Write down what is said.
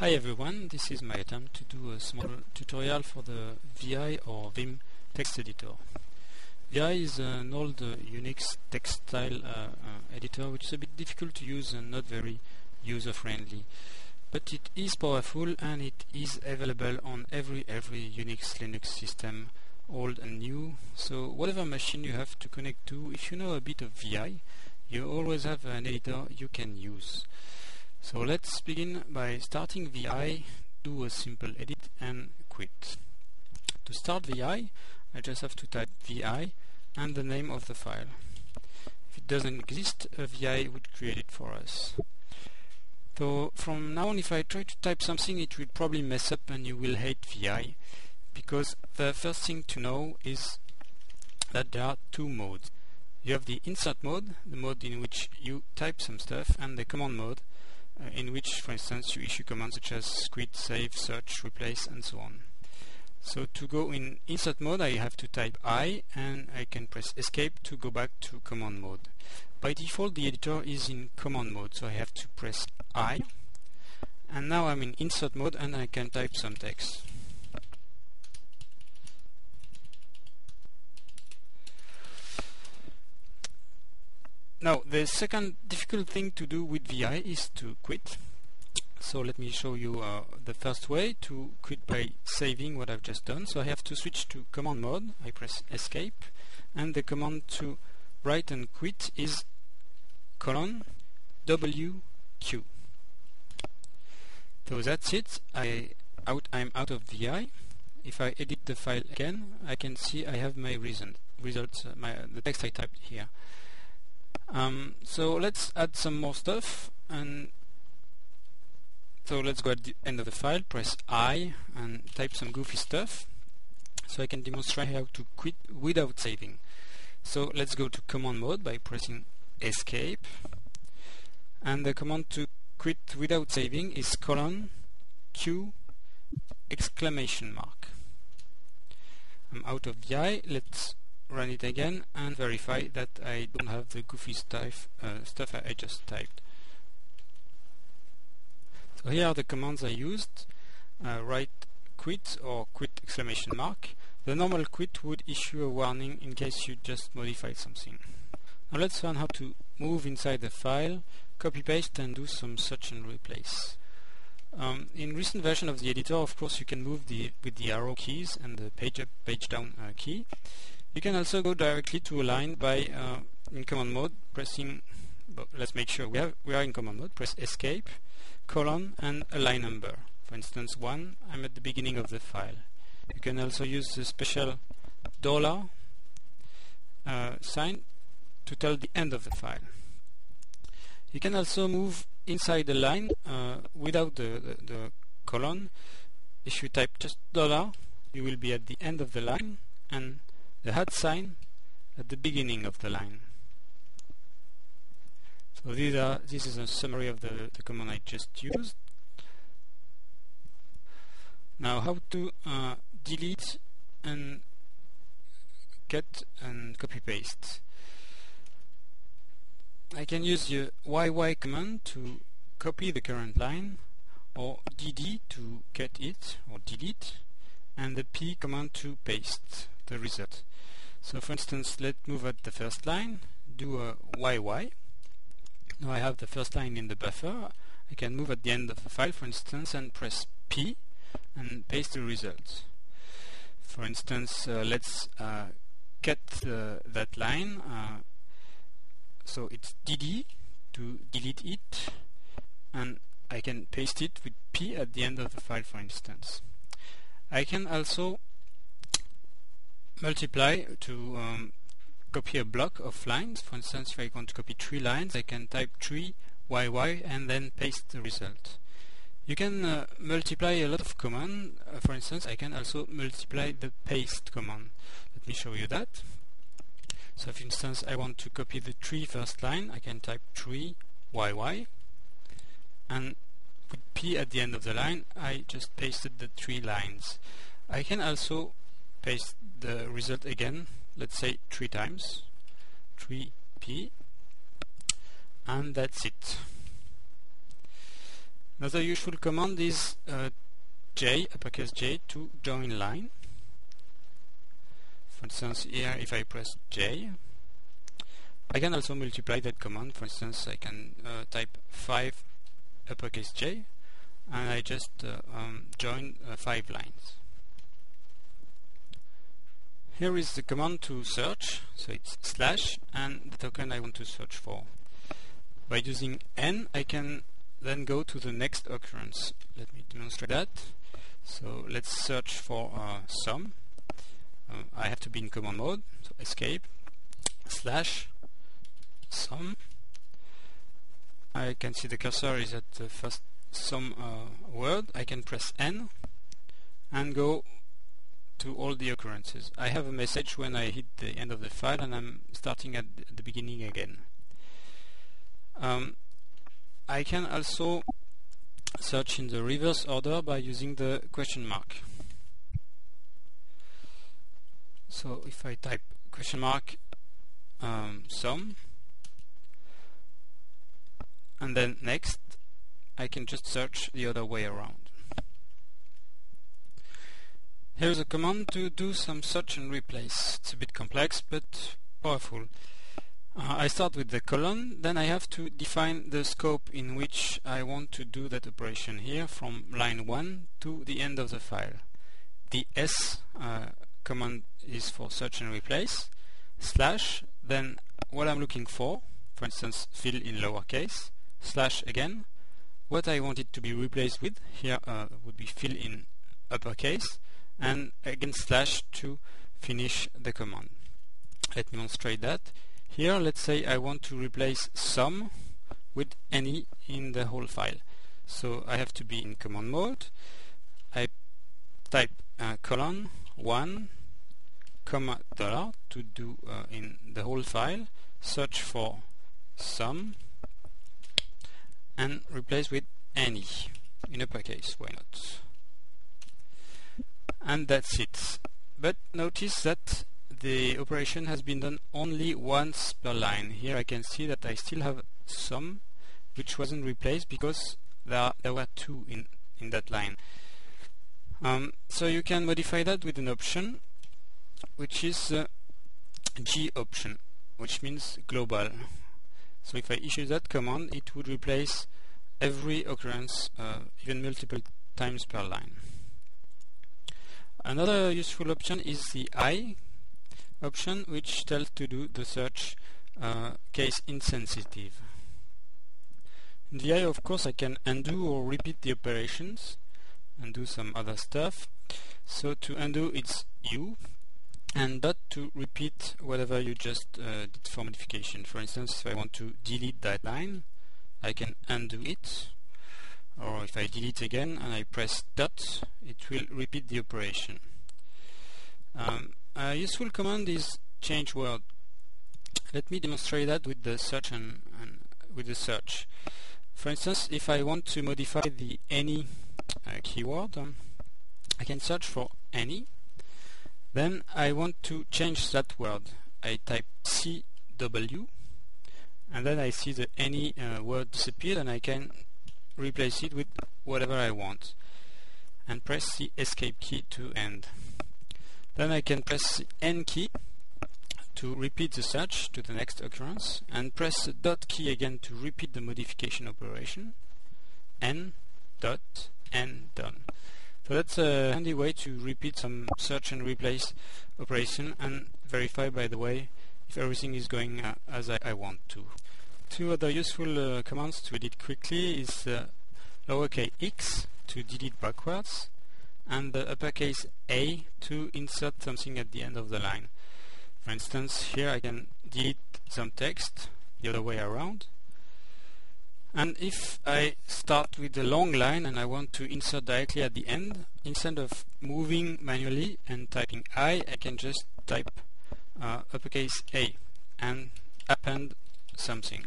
Hi everyone, this is my attempt to do a small tutorial for the VI or Vim text editor. VI is an old uh, Unix text style uh, uh, editor which is a bit difficult to use and not very user friendly. But it is powerful and it is available on every every Unix Linux system, old and new. So whatever machine you have to connect to, if you know a bit of VI, you always have an editor you can use. So let's begin by starting VI, do a simple edit and quit. To start VI, I just have to type VI and the name of the file. If it doesn't exist, a VI would create it for us. So from now on if I try to type something it will probably mess up and you will hate VI because the first thing to know is that there are two modes. You have the insert mode, the mode in which you type some stuff, and the command mode, Uh, in which, for instance, you issue commands such as quit, save, search, replace, and so on. So to go in insert mode, I have to type I, and I can press escape to go back to command mode. By default, the editor is in command mode, so I have to press I. And now I'm in insert mode, and I can type some text. Now, the second difficult thing to do with VI is to quit. So let me show you uh, the first way to quit by saving what I've just done. So I have to switch to command mode. I press escape and the command to write and quit is colon WQ. So that's it. I out I'm out of VI. If I edit the file again, I can see I have my reason, results, uh, my, the text I typed here. Um, so let's add some more stuff and so let's go at the end of the file, press I and type some goofy stuff so I can demonstrate how to quit without saving. So let's go to command mode by pressing escape and the command to quit without saving is colon Q exclamation mark. I'm out of VI, let's run it again and verify that I don't have the goofy stuff, uh, stuff I just typed. So here are the commands I used. Uh, write quit or quit exclamation mark. The normal quit would issue a warning in case you just modified something. Now let's learn how to move inside the file, copy paste and do some search and replace. Um, in recent version of the editor, of course, you can move the with the arrow keys and the page up, page down uh, key. You can also go directly to a line by uh, in command mode pressing. let's make sure we have we are in command mode. Press escape, colon, and a line number. For instance, one. I'm at the beginning of the file. You can also use the special dollar uh, sign to tell the end of the file. You can also move inside the line uh, without the, the, the colon. If you type just dollar, you will be at the end of the line and the hat sign at the beginning of the line. So these are, this is a summary of the, the command I just used. Now how to uh, delete and get and copy paste. I can use the YY command to copy the current line or DD to get it or delete and the P command to paste the result. So for instance, let's move at the first line, do a YY. Now I have the first line in the buffer. I can move at the end of the file, for instance, and press P and paste the result. For instance, uh, let's uh, get uh, that line. Uh, so it's DD to delete it, and I can paste it with P at the end of the file, for instance. I can also multiply to um, copy a block of lines. For instance, if I want to copy three lines, I can type 3 YY and then paste the result. You can uh, multiply a lot of commands. Uh, for instance, I can also multiply the paste command. Let me show you that. So for instance, I want to copy the 3 first line, I can type 3 YY and with P at the end of the line, I just pasted the three lines. I can also paste the result again, let's say three times, 3p, and that's it. Another useful command is uh, J, uppercase J, to join line. For instance, here if I press J, I can also multiply that command. For instance, I can uh, type 5 uppercase J and I just uh, um, join uh, 5 lines. Here is the command to search, so it's slash and the token I want to search for. By using n I can then go to the next occurrence. Let me demonstrate that. So let's search for uh, some. Uh, I have to be in command mode, so escape, slash, some. I can see the cursor is at the first some uh, word. I can press N and go to all the occurrences. I have a message when I hit the end of the file and I'm starting at the beginning again. Um, I can also search in the reverse order by using the question mark. So if I type question mark um, some and then next I can just search the other way around. Here's a command to do some search and replace. It's a bit complex but powerful. Uh, I start with the colon, then I have to define the scope in which I want to do that operation here from line 1 to the end of the file. The S uh, command is for search and replace, slash, then what I'm looking for, for instance fill in lowercase, slash again, what I want it to be replaced with, here uh, would be fill in uppercase, and again slash to finish the command. Let me demonstrate that. Here let's say I want to replace some with any in the whole file. So I have to be in command mode. I type uh, colon 1 comma dollar to do uh, in the whole file search for some and replace with any in uppercase why not and that's it. But notice that the operation has been done only once per line. Here I can see that I still have some which wasn't replaced because there, there were two in, in that line. Um, so you can modify that with an option which is uh, G option which means global. So if I issue that command it would replace every occurrence uh, even multiple times per line. Another useful option is the I option which tells to do the search uh, case insensitive. In the I of course I can undo or repeat the operations and do some other stuff. So to undo it's U and dot to repeat whatever you just uh, did for modification. For instance if I want to delete that line I can undo it or if I delete again and I press dot it will repeat the operation. Um, a useful command is change word. Let me demonstrate that with the search and, and with the search. For instance, if I want to modify the any uh, keyword, um, I can search for any. Then I want to change that word. I type CW and then I see the any uh, word disappear and I can replace it with whatever I want and press the escape key to end. Then I can press the N key to repeat the search to the next occurrence and press the dot key again to repeat the modification operation N dot N done. So that's a handy way to repeat some search and replace operation and verify by the way if everything is going uh, as I, I want to. Two other useful uh, commands to edit quickly is uh, lowercase x to delete backwards and the uppercase A to insert something at the end of the line. For instance, here I can delete some text the other way around. And if I start with a long line and I want to insert directly at the end, instead of moving manually and typing I, I can just type uh, uppercase A and append something.